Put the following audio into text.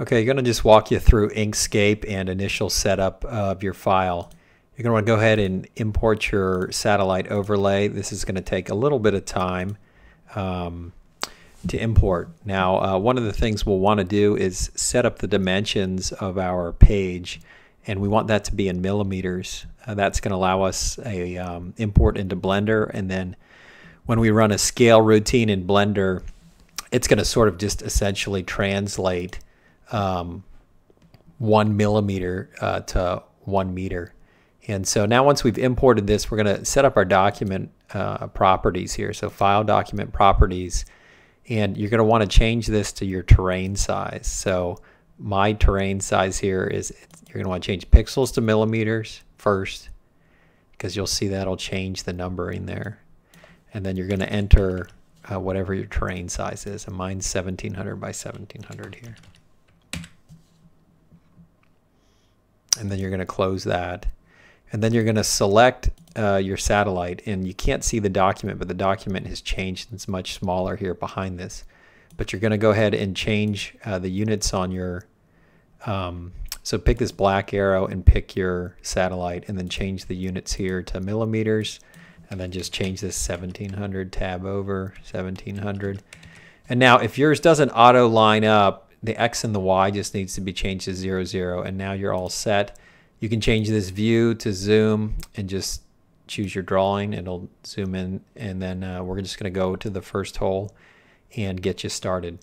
Okay, I'm going to just walk you through Inkscape and initial setup of your file. You're going to want to go ahead and import your satellite overlay. This is going to take a little bit of time um, to import. Now, uh, one of the things we'll want to do is set up the dimensions of our page, and we want that to be in millimeters. Uh, that's going to allow us a um, import into Blender, and then when we run a scale routine in Blender, it's going to sort of just essentially translate um, one millimeter uh, to one meter. And so now once we've imported this, we're going to set up our document uh, properties here. So file document properties, and you're going to want to change this to your terrain size. So my terrain size here is you're going to want to change pixels to millimeters first because you'll see that'll change the numbering there. And then you're going to enter uh, whatever your terrain size is. And mine's 1700 by 1700 here. And then you're going to close that. And then you're going to select uh, your satellite and you can't see the document, but the document has changed. It's much smaller here behind this. But you're going to go ahead and change uh, the units on your, um, so pick this black arrow and pick your satellite and then change the units here to millimeters and then just change this 1700 tab over 1700. And now if yours doesn't auto line up, the X and the Y just needs to be changed to 0, 0, and now you're all set. You can change this view to zoom and just choose your drawing. It'll zoom in, and then uh, we're just going to go to the first hole and get you started.